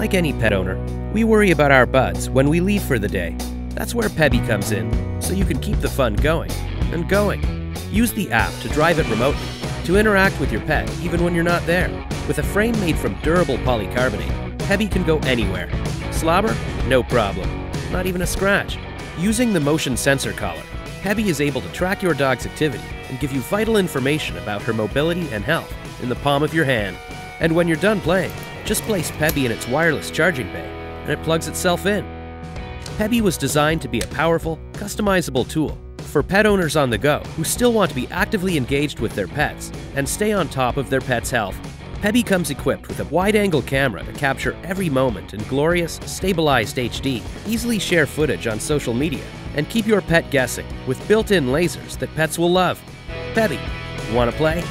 Like any pet owner, we worry about our buds when we leave for the day. That's where Pebby comes in, so you can keep the fun going and going. Use the app to drive it remotely, to interact with your pet even when you're not there. With a frame made from durable polycarbonate, Pebby can go anywhere. Slobber? No problem. Not even a scratch. Using the motion sensor collar, Pebby is able to track your dog's activity and give you vital information about her mobility and health in the palm of your hand. And when you're done playing, just place Pebby in its wireless charging bay and it plugs itself in. Pebby was designed to be a powerful, customizable tool for pet owners on the go who still want to be actively engaged with their pets and stay on top of their pet's health. Pebby comes equipped with a wide-angle camera to capture every moment in glorious, stabilized HD, easily share footage on social media, and keep your pet guessing with built-in lasers that pets will love. Pebby, wanna play?